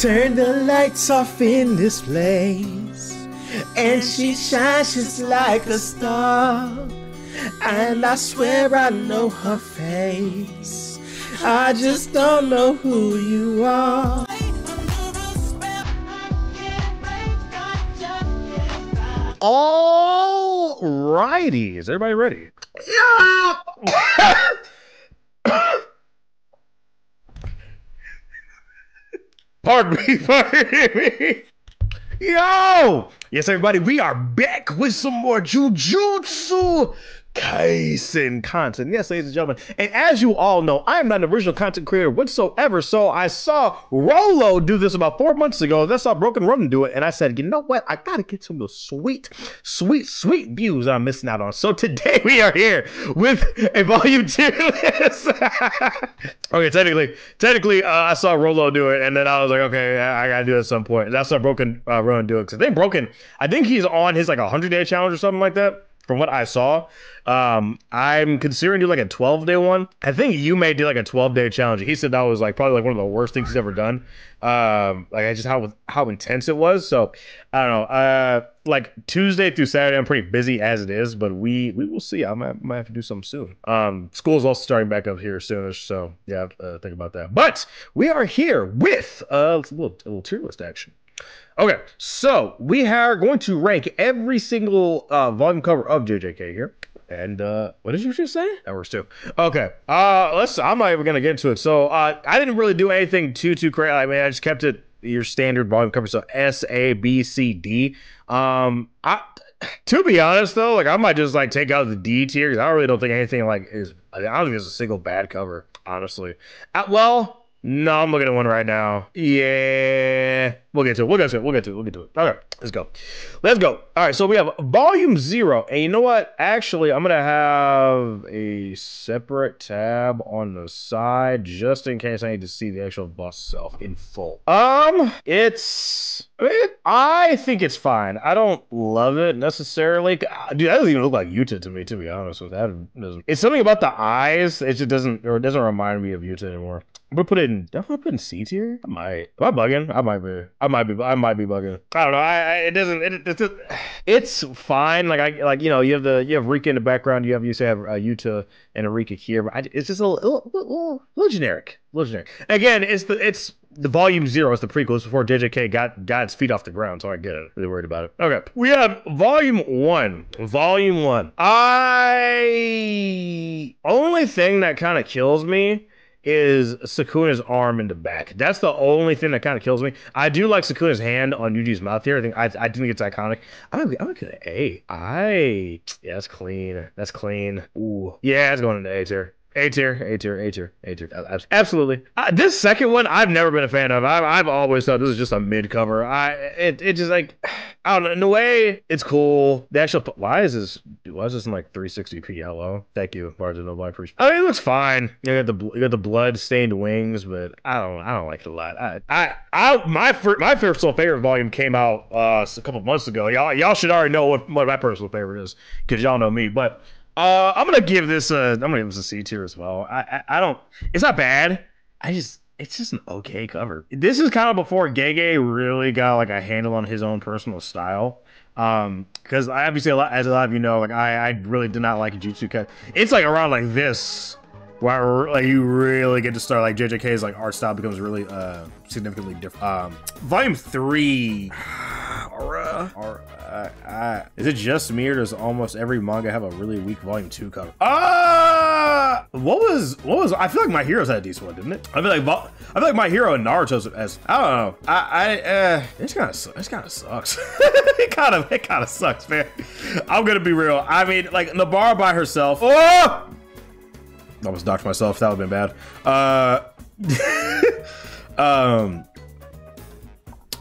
Turn the lights off in this place. And she shines just like a star. And I swear I know her face. I just don't know who you are. All righty. Is everybody ready? Yeah. Pardon me. Pardon me. Yo! Yes, everybody, we are back with some more Jujutsu Kaisen content. Yes, ladies and gentlemen. And as you all know, I am not an original content creator whatsoever. So I saw Rolo do this about four months ago. Then saw Broken Ronin do it. And I said, you know what? I got to get some of those sweet, sweet, sweet views I'm missing out on. So today we are here with a volume two list. okay, technically, technically, uh, I saw Rolo do it. And then I was like, okay, I, I got to do it at some point. That's how Broken uh, do it. Because I think Broken, I think he's on his like 100 day challenge or something like that from what I saw. Um, I'm considering do like a 12 day one. I think you may do like a 12 day challenge. He said that was like probably like one of the worst things he's ever done. Um, like I just how how intense it was. So I don't know. Uh, like Tuesday through Saturday, I'm pretty busy as it is, but we we will see. I might, might have to do something soon. Um, school's also starting back up here soonish, so yeah, uh, think about that. But we are here with a little a little tier list action. Okay, so we are going to rank every single uh, volume cover of JJK here. And uh, what did you just say? That works too. Okay, uh, let's. I'm not even gonna get into it. So uh, I didn't really do anything too too crazy. I mean, I just kept it your standard volume cover. So S A B C D. Um, I to be honest though, like I might just like take out the D tier because I really don't think anything like is. I don't think there's a single bad cover. Honestly, uh, well. No, I'm looking at one right now. Yeah, we'll get to it. We'll get to it. We'll get to it. We'll get to it. Okay, let's go. Let's go. All right, so we have volume zero. And you know what? Actually, I'm going to have a separate tab on the side just in case I need to see the actual boss itself in full. Um, it's. It, I think it's fine. I don't love it necessarily. Dude, that doesn't even look like Yuta to me, to be honest with that. It's something about the eyes. It just doesn't, or it doesn't remind me of Yuta anymore. I'm gonna put it in. I'm put in C tier. I might. Am I bugging? I might be. I might be. I might be bugging. I don't know. I, I it doesn't. It, it's, fine. Like I like you know you have the you have Rika in the background. You have you say have uh, Yuta and Rika here, but I, it's just a little, little, little, generic. A little generic. Again, it's the it's the volume zero is the prequels before JJK got got its feet off the ground, so I get it. Really worried about it. Okay, we have volume one. Volume one. I only thing that kind of kills me is Sukuna's arm in the back. That's the only thing that kind of kills me. I do like Sukuna's hand on Yuji's mouth here. I think I, I think it's iconic. I'm gonna, I'm gonna get an A. I yeah, that's clean. That's clean. Ooh, yeah, it's going into A tier. A tier, A tier, A tier, A tier. Absolutely. Uh, this second one, I've never been a fan of. I've, I've always thought this is just a mid cover. I it it just like I don't know. In a way, it's cool. The actual why is this why is this in like 360p yellow? Thank you, Barton of first. I mean, it looks fine. You got the you got the blood stained wings, but I don't I don't like it a lot. I I, I my first my personal favorite volume came out uh, a couple months ago. Y'all y'all should already know what, what my personal favorite is because y'all know me, but. Uh, I'm gonna give this a. I'm gonna give this a C tier as well. I, I, I don't. It's not bad. I just. It's just an okay cover. This is kind of before Gege really got like a handle on his own personal style. Um, because I obviously a lot, as a lot of you know, like I, I really did not like Jutsu Cut. It's like around like this where like you really get to start like JJK's like art style becomes really uh significantly different. Um, volume three. Aura. Aura. Uh, uh, is it just me or does almost every manga have a really weak volume two cover? Ah, uh, what was what was? I feel like my heroes had a decent one, didn't it? I feel like I feel like my hero and Naruto's as I don't know. I I uh, it's kind of it's kind of sucks. it kind of it kind of sucks, man. I'm gonna be real. I mean, like Nobara by herself. Oh, I almost docked myself. That would have been bad. Uh, um.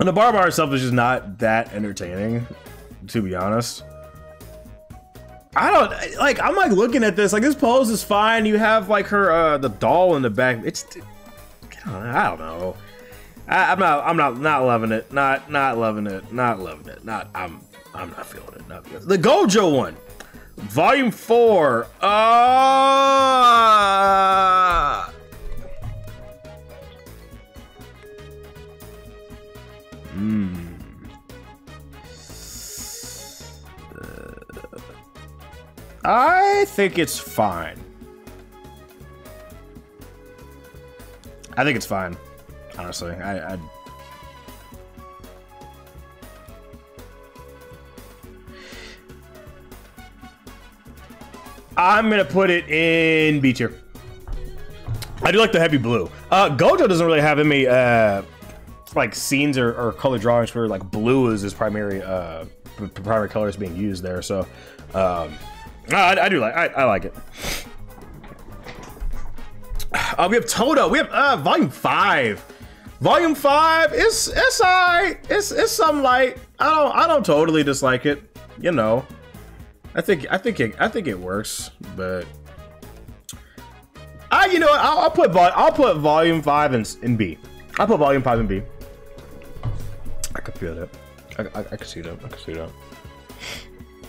Nobara by herself is just not that entertaining to be honest. I don't like. I'm like looking at this. Like this pose is fine. You have like her uh the doll in the back. It's I don't know. I, am not. I'm not. Not loving it. Not. Not loving it. Not loving it. Not. I'm. I'm not feeling it. Not feeling it. The Gojo one, volume four. Uh Hmm. I think it's fine. I think it's fine. Honestly, I, I I'm gonna put it in B tier. I do like the heavy blue. Uh, Gojo doesn't really have any uh, like scenes or, or color drawings where like blue is his primary uh, primary colors being used there. So um, I, I do like I, I like it. Uh, we have Todo. We have uh, volume five. Volume five is it's alright. It's it's some light. I don't I don't totally dislike it. You know, I think I think it I think it works, but I you know? I'll, I'll put vol I'll put volume five in in B. I'll put volume five in B. I could feel that. I, I, I could see that. I could see that.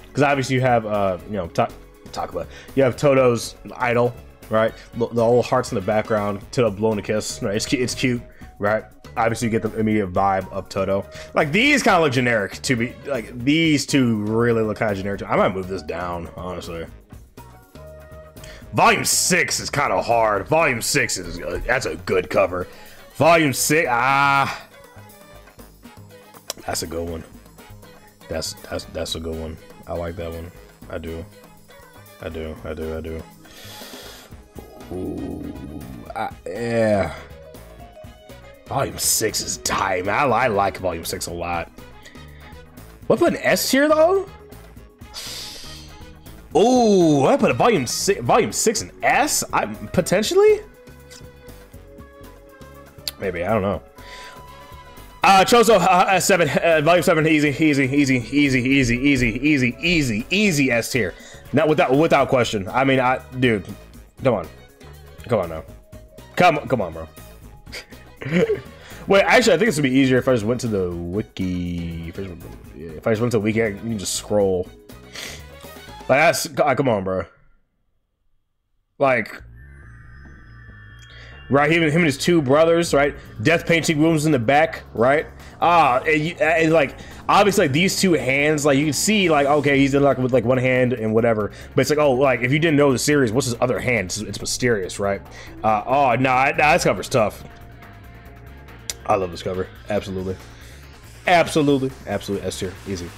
Because obviously you have uh you know talk talk about you have Todo's idol right the, the hearts in the background Todo blowing a kiss right it's cute it's cute right? Obviously, you get the immediate vibe of Toto. Like these kind of look generic to be like these two really look kind of generic. I might move this down, honestly. Volume six is kind of hard. Volume six is uh, that's a good cover. Volume six, ah, that's a good one. That's that's that's a good one. I like that one. I do. I do. I do. I do. Ooh, I, yeah. Volume 6 is time. I, I like Volume 6 a lot. What put an S here though? Oh, I put a volume six, volume six and S. I potentially, maybe I don't know. Uh, Choso uh, seven, uh, volume seven, easy, easy, easy, easy, easy, easy, easy, easy, easy S tier. Not without without question. I mean, I dude, come on, come on now, come come on, bro. Wait, actually, I think this would be easier if I just went to the wiki. If I just, if I just went to the wiki, you can just scroll. Like, that's, come on, bro. Like, right? Him, him and his two brothers, right? Death painting wounds in the back, right? Ah, and, and, like obviously like these two hands, like you can see, like okay, he's in like with like one hand and whatever. But it's like oh, like if you didn't know the series, what's his other hand? It's, it's mysterious, right? Uh, oh no, nah, nah, this cover's tough. I love this cover. Absolutely. Absolutely. Absolutely. S tier. Easy.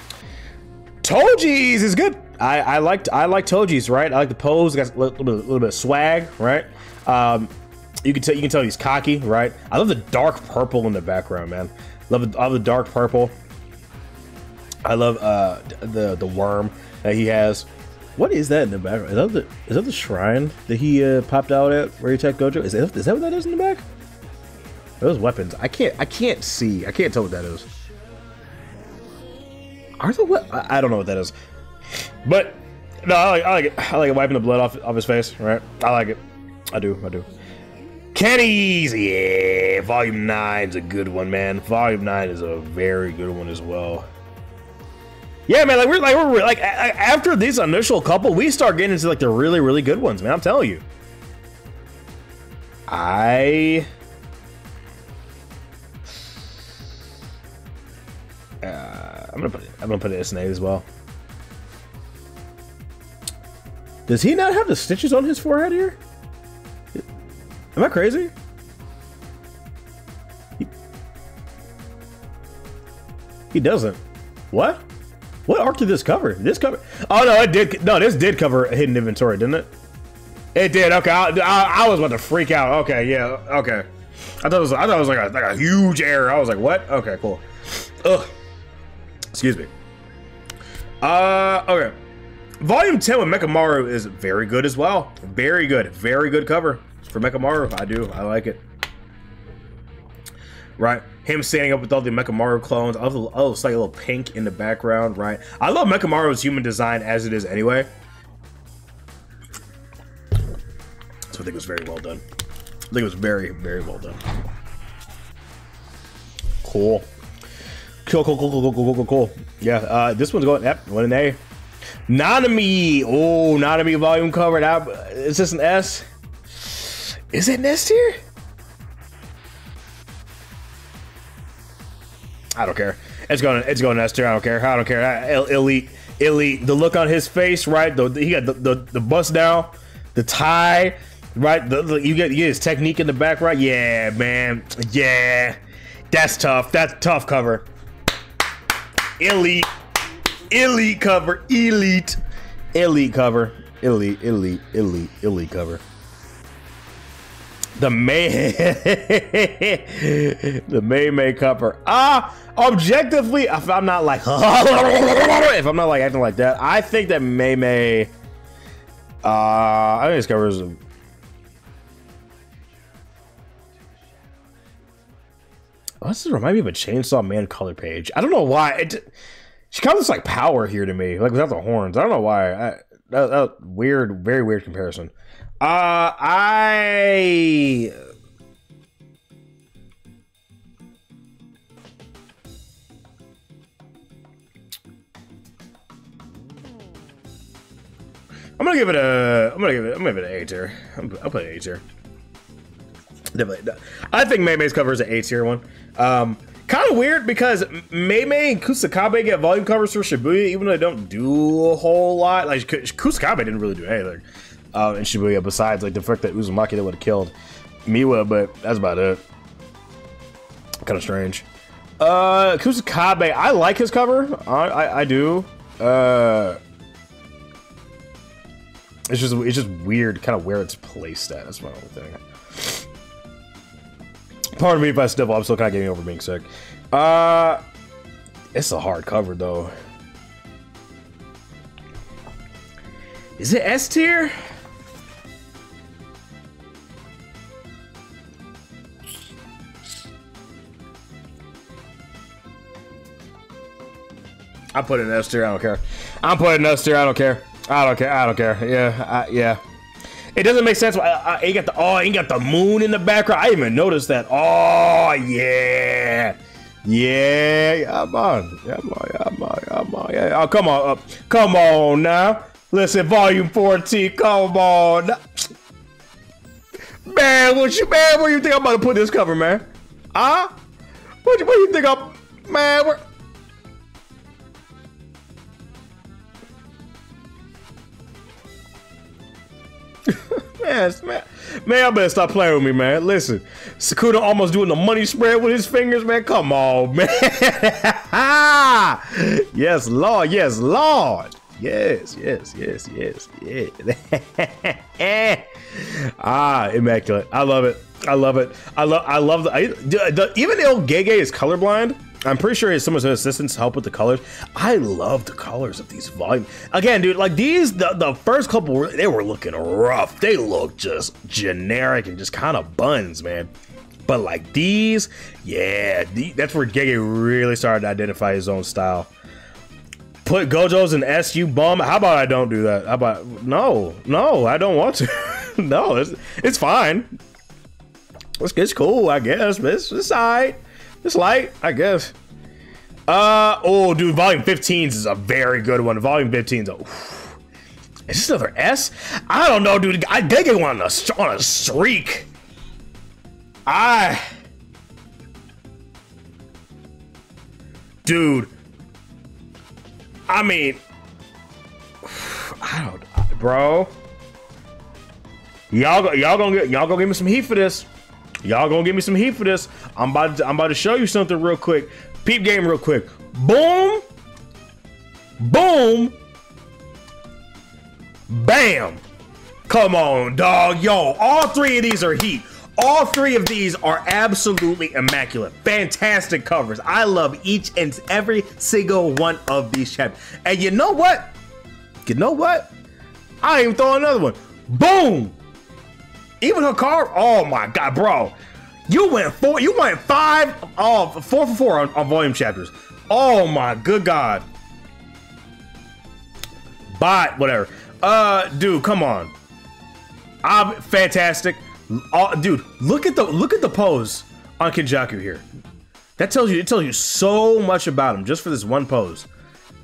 Toji's is good. I, I liked I like Toji's, right? I like the pose, got a little a little bit of swag, right? Um, you can tell you can tell he's cocky, right? I love the dark purple in the background, man. Love the, love the dark purple. I love uh the the worm that he has. What is that in the background? Is that the is that the shrine that he uh, popped out at where he attacked Gojo? Is that is that what that is in the back? Those weapons, I can't, I can't see. I can't tell what that is. Are the what? I don't know what that is. But no, I like, I like it. I like it wiping the blood off off his face. Right? I like it. I do. I do. Kenny's, yeah. Volume nine's a good one, man. Volume nine is a very good one as well. Yeah, man. Like we're like we're like after these initial couple, we start getting into like the really really good ones, man. I'm telling you. I Uh, I'm gonna put it, I'm gonna put it as as well. Does he not have the stitches on his forehead here? Am I crazy? He, doesn't. What? What arc did this cover? This cover? Oh no, it did. No, this did cover a hidden inventory, didn't it? It did. Okay, I, I, I was about to freak out. Okay, yeah. Okay, I thought it was. I thought it was like a like a huge error. I was like, what? Okay, cool. Ugh. Excuse me. Uh, okay. Volume 10 with Mechamaru is very good as well. Very good. Very good cover for Mechamaru. I do. I like it. Right. Him standing up with all the Mechamaru clones. I love, oh, it's like a little pink in the background, right? I love Mechamaru's human design as it is anyway. So I think it was very well done. I think it was very, very well done. Cool. Cool, cool, cool, cool, cool, cool, cool, cool. Yeah, uh, this one's going, yep, one an A. Nanami, oh, Nanami volume cover. That, is this an S? Is it S tier? I don't care. It's going. It's going S tier. I don't care. I don't care. Elite. Elite. The look on his face, right? The, he got the, the the bust down, the tie, right? The, the, you get you get his technique in the back, right? Yeah, man. Yeah, that's tough. That's tough cover. Elite. Elite cover. Elite. Elite cover. Elite. Elite. Elite. Elite cover. The Mei the Mei Mei cover. Ah, objectively, if I'm not like if I'm not like acting like that, I think that Mei Mei. Uh, I think this cover is. Oh, this remind me of a Chainsaw Man color page. I don't know why. It, she kind of looks like Power here to me, like without the horns. I don't know why. I, that, that weird, very weird comparison. Uh, I. I'm gonna give it a. I'm gonna give it. I'm gonna give it an A tier. I'll put an A tier. Definitely. I think Mei's cover is an A tier one. Um, kind of weird because Mei and Kusakabe get volume covers for Shibuya, even though they don't do a whole lot. Like Kusakabe didn't really do anything uh, in Shibuya besides like the fact that Uzumaki would have killed Miwa, but that's about it. Kind of strange. Uh, Kusakabe, I like his cover. I I, I do. Uh, it's just it's just weird, kind of where it's placed at. That's my only thing. Pardon me if I still I'm still kind of getting over being sick. Uh, it's a hard cover though. Is it S tier? I put it in S tier. I don't care. I'm putting S tier. I don't care. I don't care. I don't care. Yeah. I, yeah. It doesn't make sense. I, I, I got the oh, ain't got the moon in the background. I even noticed that. Oh yeah, yeah, yeah, man, yeah, man, yeah, yeah, man. Yeah. Oh, come on, uh, come on now. Listen, volume 14. Come on, man. What you man? Where you think I'm about to put this cover, man? Huh? What what you think I'm, man? Where, man, man, man, I better stop playing with me, man. Listen, Sukuna almost doing the money spread with his fingers, man. Come on, man. yes, Lord. Yes, Lord. Yes, yes, yes, yes, yes. ah, immaculate. I love it. I love it. I love. I love the, I, the, the even Gege is colorblind. I'm pretty sure some of his assistants help with the colors. I love the colors of these volumes. Again, dude, like these, the, the first couple, they were looking rough. They look just generic and just kind of buns, man. But like these, yeah, the, that's where Gege really started to identify his own style. Put Gojo's in SU bum. How about I don't do that? How about no, no, I don't want to. no, it's it's fine. It's, it's cool, I guess. But it's it's alright. It's light, I guess. Uh oh, dude, volume 15 is a very good one. Volume 15 is this another S? I don't know, dude. I did get one on a, on a streak. I. Dude. I mean. I don't. Bro. Y'all, y'all gonna y'all gonna give me some heat for this. Y'all gonna give me some heat for this. I'm about to, I'm about to show you something real quick. Peep game real quick. Boom. Boom. Bam. Come on, dog. Yo, all three of these are heat. All three of these are absolutely immaculate. Fantastic covers. I love each and every single one of these chapters. And you know what? You know what? I even throw another one. Boom. Even her car. Oh my god, bro. You went four. You went five. Oh, four for four on, on volume chapters. Oh my good god. But whatever. Uh, dude, come on. I'm fantastic. Uh, dude, look at the look at the pose on Kenjaku here. That tells you it tells you so much about him just for this one pose.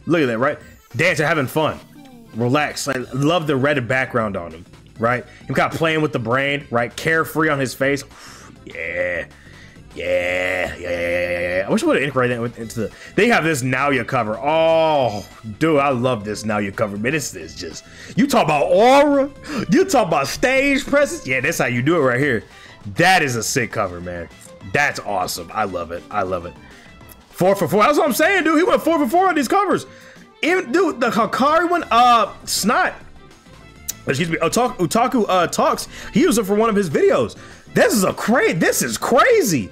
Look at that, right? Dancing, having fun, relax. I love the red background on him right? Him kind of playing with the brain, right? Carefree on his face. Yeah. Yeah, yeah. I wish I would have integrated that into the. They have this Naoya cover. Oh, dude, I love this Naoya cover. Man, this is just. You talk about aura. You talk about stage presence. Yeah, that's how you do it right here. That is a sick cover, man. That's awesome. I love it. I love it. Four for four. That's what I'm saying, dude. He went four for four on these covers. Even, dude, the Hakari one, uh, Snot. Excuse me, Otaku, Otaku uh, Talks. He used it for one of his videos. This is a crazy. This is crazy.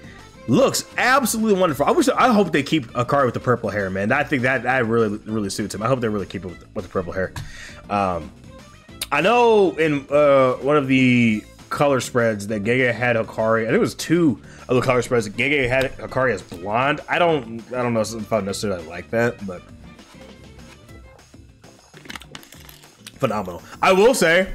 Looks absolutely wonderful. I wish. I hope they keep Hakari with the purple hair, man. I think that that really really suits him. I hope they really keep it with, with the purple hair. Um, I know in uh, one of the color spreads that Gege had Hakari. I think it was two of the color spreads. That Gege had Hakari as blonde. I don't. I don't know if I necessarily like that, but phenomenal. I will say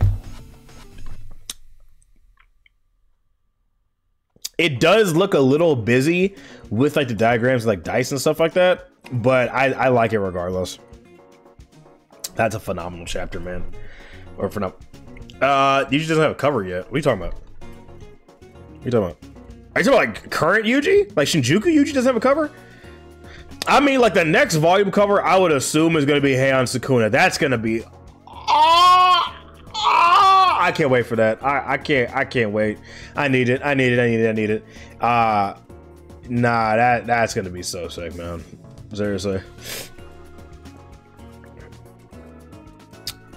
it does look a little busy with like the diagrams like dice and stuff like that but i i like it regardless. That's a phenomenal chapter man. Or for now uh yuji doesn't have a cover yet. What are you talking about? What are you talking about? Are you talking about like current yuji? Like shinjuku yuji doesn't have a cover? I mean like the next volume cover i would assume is going to be heian sukuna. That's going to be I can't wait for that. I, I can't I can't wait. I need it. I need it. I need it. I need it. Uh nah, that that's gonna be so sick, man. Seriously.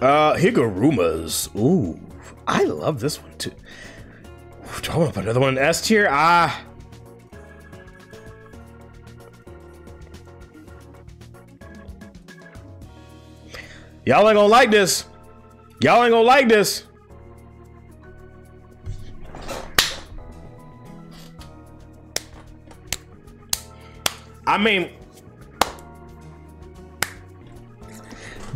Uh Higurumas. Ooh. I love this one too. Do I want to put another one in S tier? Ah. Y'all ain't gonna like this. Y'all ain't gonna like this. I mean,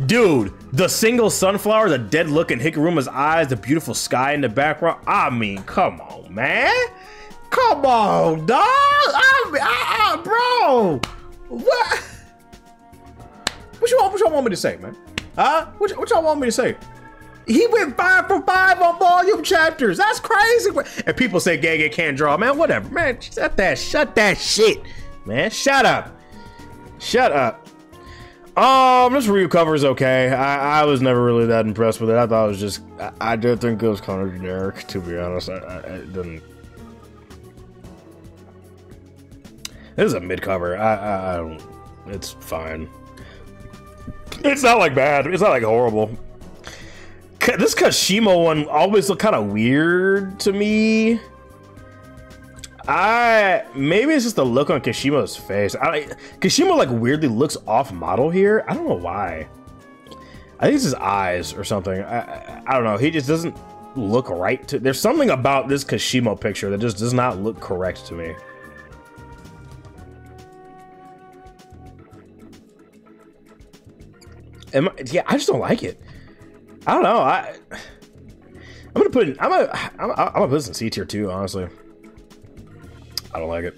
dude, the single sunflower, the dead look in Higuruma's eyes, the beautiful sky in the background. I mean, come on, man. Come on, dog. I mean, I, I, bro. What? What y'all what want me to say, man? Huh? What, what y'all want me to say? He went five for five on volume chapters. That's crazy. And people say Gege can't draw, man. Whatever, man. Shut that. Shut that shit man. Shut up. Shut up. Um, this review cover is okay. I, I was never really that impressed with it. I thought it was just, I, I did think it was kind of generic, to be honest. I, I didn't. This is a mid cover. I, I, I don't. It's fine. It's not like bad. It's not like horrible. This Kashimo one always looked kind of weird to me. I maybe it's just the look on Kashimo's face. I Kashimo like weirdly looks off model here. I don't know why. I think it's his eyes or something. I, I, don't know. He just doesn't look right to. There's something about this Kashimo picture that just does not look correct to me. Am I, yeah, I just don't like it. I don't know. I I'm gonna put. In, I'm gonna. I'm, I'm gonna put this in C tier too. Honestly. I don't like it.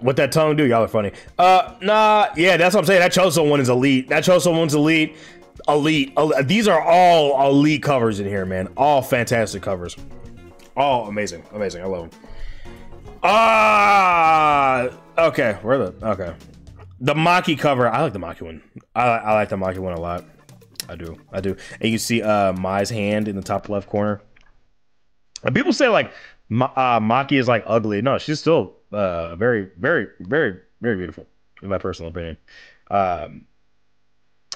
What that tongue do? Y'all are funny. Uh, nah, yeah, that's what I'm saying. That Choso one is elite. That Choso one's elite. Elite. These are all elite covers in here, man. All fantastic covers. All amazing. Amazing. I love them. Ah, okay. Where the, okay. The Maki cover. I like the Maki one. I, I like the Maki one a lot. I do. I do. And you see uh Mai's hand in the top left corner. And people say like uh, Maki is like ugly. No, she's still uh, very, very, very, very beautiful, in my personal opinion. Um,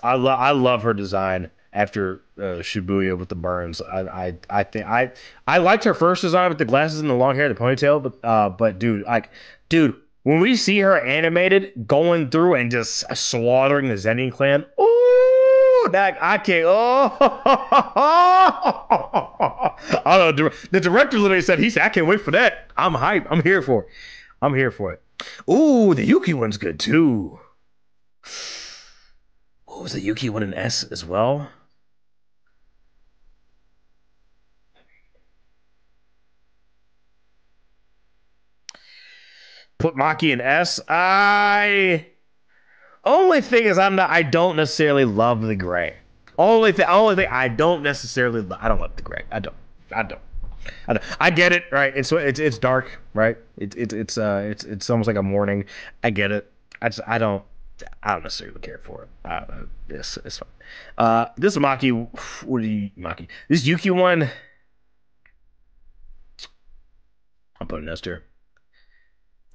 I love I love her design after uh, Shibuya with the burns. I I, I think I I liked her first design with the glasses and the long hair, the ponytail. But uh, but dude, like dude, when we see her animated going through and just slaughtering the Zenin clan, oh that I can't. Oh, I don't know. The director literally said, "He said I can't wait for that. I'm hype. I'm here for it. I'm here for it." Ooh, the Yuki one's good too. What was the Yuki one in S as well? Put Maki in S. I only thing is, I'm not. I don't necessarily love the gray. Only thing. Only thing. I don't necessarily. I don't love the gray. I don't. I don't. I, don't- I get it, right? It's it's it's dark, right? It's it's it's uh it's it's almost like a morning. I get it. I just I don't I don't necessarily care for it. I, don't know. It's fine. Uh, this Maki, what do you Maki? This Yuki one. I'm putting S tier.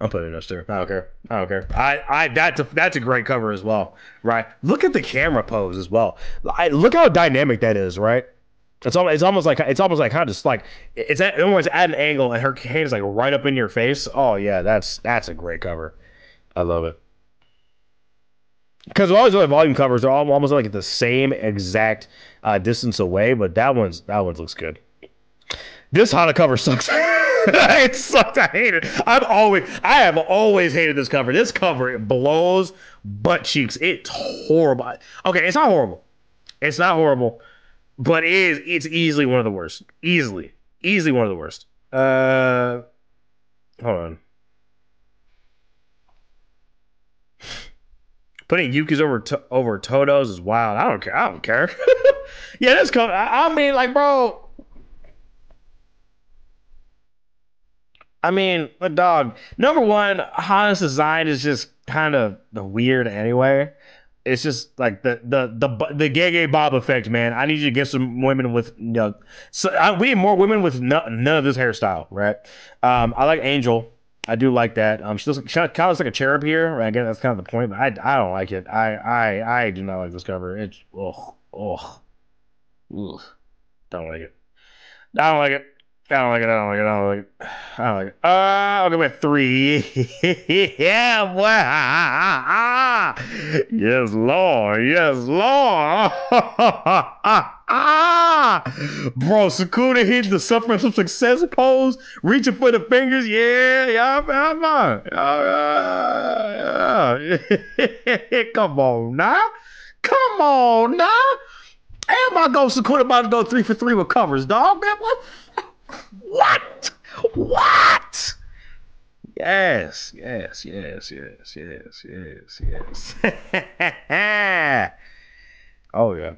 I'm putting an S tier. I don't care. I don't care. I, I that's a that's a great cover as well, right? Look at the camera pose as well. I, look how dynamic that is, right? It's almost it's almost like it's almost like kind of just like it's at almost at an angle and her hand is like right up in your face. Oh yeah, that's that's a great cover. I love it. Because all these other volume covers are all almost like at the same exact uh, distance away, but that one's that one looks good. This Hana cover sucks. it sucked. I hate it. I've always, I have always hated this cover. This cover it blows butt cheeks. It's horrible. Okay, it's not horrible. It's not horrible, but it is. It's easily one of the worst. Easily, easily one of the worst. Uh, hold on. Putting Yuki's over to, over Todo's is wild. I don't care. I don't care. yeah, this cover. I, I mean, like, bro. I mean, the dog. Number one, Hana's design is just kind of the weird anyway. It's just like the the the the gay gay bob effect, man. I need you to get some women with you know, so I, we need more women with no, none of this hairstyle, right? Um, I like Angel. I do like that. Um, she looks she kind of looks like a cherub here. Right? Again, that's kind of the point. But I I don't like it. I I I do not like this cover. It's oh oh, don't like it. I don't like it. I don't like it. I don't like it. I don't like it. I don't like it. Uh, I'll go with three. yeah, boy. yes, Lord. Yes, Lord. Bro, Sukuna hitting the suffering some success pose, reaching for the fingers. Yeah, yeah, I'm on. Yeah. Come on now. Come on now. Am I go Sukuna about to go three for three with covers, dog? Man, what? What? What? Yes, yes, yes, yes, yes, yes, yes. oh yeah.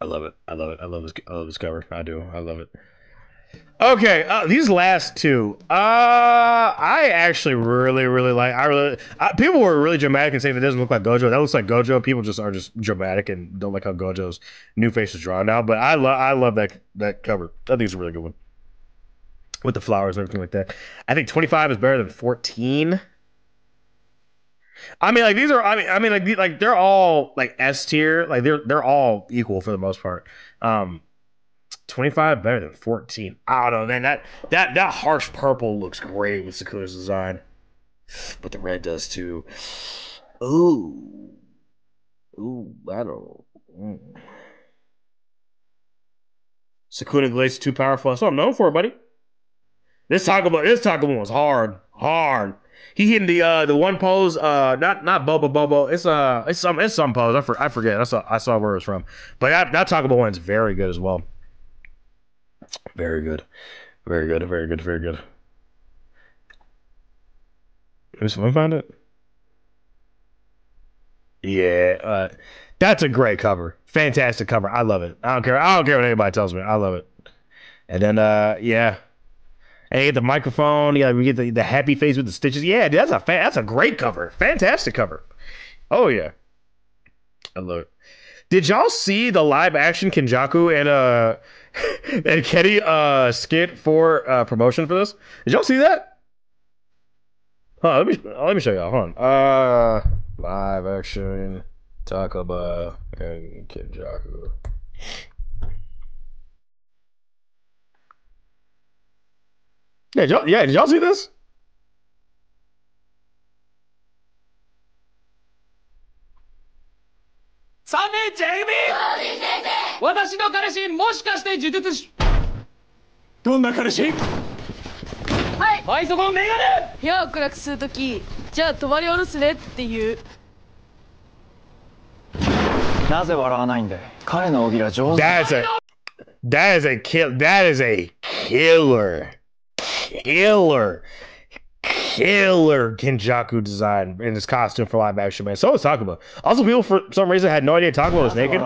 I love it. I love it. I love this. I love this cover. I do. I love it. Okay, uh, these last two, uh, I actually really, really like. I really, uh, people were really dramatic and saying it doesn't look like Gojo. That looks like Gojo. People just are just dramatic and don't like how Gojo's new face is drawn now. But I love, I love that that cover. I think it's a really good one with the flowers and everything like that. I think twenty five is better than fourteen. I mean, like these are. I mean, I mean, like like they're all like S tier. Like they're they're all equal for the most part. Um, 25 better than 14. I don't know, man. That that that harsh purple looks great with Sakura's design. But the red does too. Ooh. Ooh, I don't. Mm. Sukuna Glaze is too powerful. That's what I'm known for, buddy. This Bell, this Bell was hard. Hard. He hitting the uh the one pose, uh not not Bobo Bobo. It's uh it's some it's some pose. I, for, I forget. I saw I saw where it was from. But that, that Bell one's very good as well. Very good. Very good. Very good. Very good. I can find it. Yeah, uh, that's a great cover. Fantastic cover. I love it. I don't care. I don't care what anybody tells me. I love it. And then, uh, yeah. And you get the microphone. Yeah, we get the, the happy face with the stitches. Yeah, dude, that's a fa- that's a great cover. Fantastic cover. Oh yeah, I love it. Did y'all see the live action Kenjaku and uh and Kenny uh, skit for uh, promotion for this. Did y'all see that? Huh, let me oh, let me show y'all. Hold on. Uh, live action Takaba and Kenjaku. Yeah, did y'all, yeah, did y'all see this? Sunday, Jamie. 私の彼氏もしかして呪術師どんな彼氏？はい。はいそこのメガネ！部屋を暗くするときじゃあ帳下ろすねっていう。なぜ笑わないんだ？よ彼の大喜利は上手。That's a That is a kill that is a killer. Killer. Killer Kenjaku design in his costume for live action man. So was Takaba. Also people for some reason had no idea Takaba was naked.